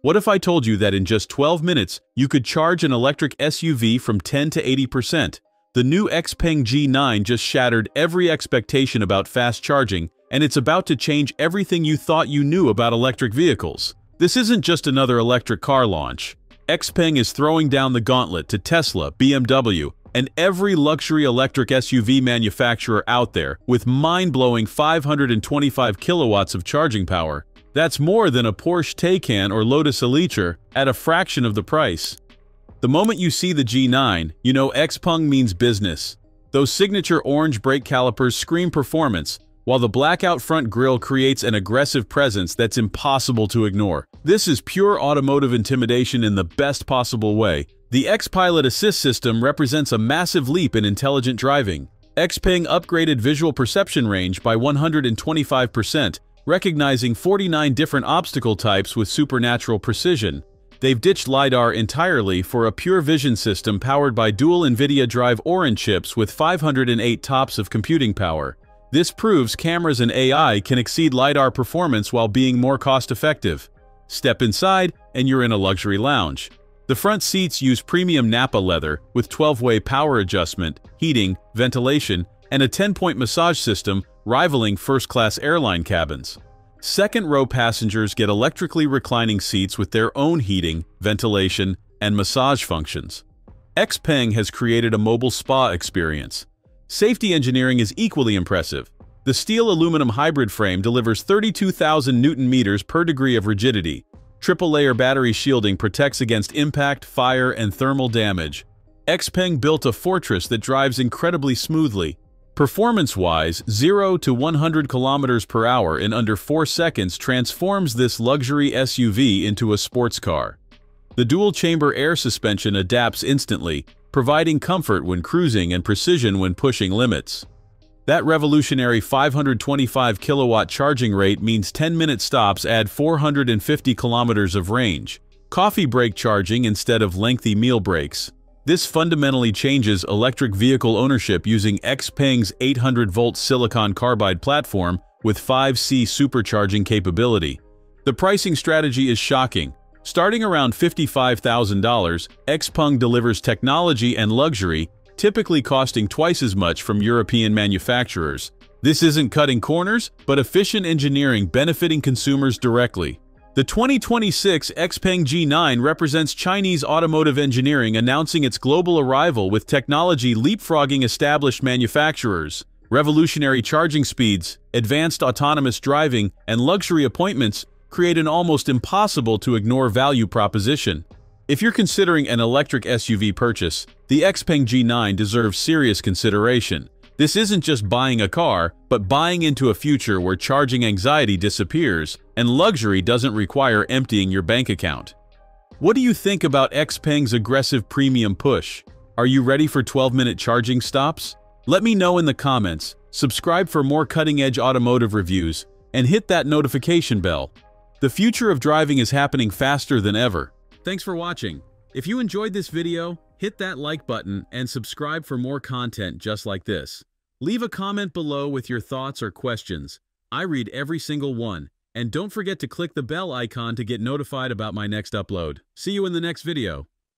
What if I told you that in just 12 minutes, you could charge an electric SUV from 10 to 80%? The new XPeng G9 just shattered every expectation about fast charging, and it's about to change everything you thought you knew about electric vehicles. This isn't just another electric car launch. XPeng is throwing down the gauntlet to Tesla, BMW, and every luxury electric SUV manufacturer out there with mind-blowing 525 kilowatts of charging power. That's more than a Porsche Taycan or Lotus Eletre at a fraction of the price. The moment you see the G9, you know XPeng means business. Those signature orange brake calipers scream performance, while the blackout front grille creates an aggressive presence that's impossible to ignore. This is pure automotive intimidation in the best possible way. The X-Pilot Assist system represents a massive leap in intelligent driving. XPeng upgraded visual perception range by 125%, recognizing 49 different obstacle types with supernatural precision. They've ditched LiDAR entirely for a pure vision system powered by dual NVIDIA Drive Orin chips with 508 TOPS of computing power. This proves cameras and AI can exceed LiDAR performance while being more cost-effective. Step inside, and you're in a luxury lounge. The front seats use premium Nappa leather with 12-way power adjustment, heating, ventilation, and a 10-point massage system rivaling first-class airline cabins. Second-row passengers get electrically reclining seats with their own heating, ventilation, and massage functions. XPeng has created a mobile spa experience. Safety engineering is equally impressive. The steel-aluminum hybrid frame delivers 32,000 newton-meters per degree of rigidity. Triple-layer battery shielding protects against impact, fire, and thermal damage. XPeng built a fortress that drives incredibly smoothly. Performance-wise, 0 to 100 kilometers per hour in under 4 seconds transforms this luxury SUV into a sports car. The dual-chamber air suspension adapts instantly, providing comfort when cruising and precision when pushing limits. That revolutionary 525 kilowatt charging rate means 10-minute stops add 450 kilometers of range. Coffee break charging instead of lengthy meal breaks. This fundamentally changes electric vehicle ownership using XPeng's 800-volt silicon carbide platform with 5C supercharging capability. The pricing strategy is shocking. Starting around $55,000, XPeng delivers technology and luxury, typically costing twice as much from European manufacturers. This isn't cutting corners, but efficient engineering benefiting consumers directly. The 2026 XPeng G9 represents Chinese automotive engineering announcing its global arrival with technology leapfrogging established manufacturers. Revolutionary charging speeds, advanced autonomous driving, and luxury appointments create an almost impossible to ignore value proposition. If you're considering an electric SUV purchase, the XPeng G9 deserves serious consideration. This isn't just buying a car, but buying into a future where charging anxiety disappears and luxury doesn't require emptying your bank account. What do you think about XPeng's aggressive premium push? Are you ready for 12-minute charging stops? Let me know in the comments, subscribe for more cutting-edge automotive reviews, and hit that notification bell. The future of driving is happening faster than ever. Thanks for watching. If you enjoyed this video, hit that like button and subscribe for more content just like this. Leave a comment below with your thoughts or questions. I read every single one. And don't forget to click the bell icon to get notified about my next upload. See you in the next video.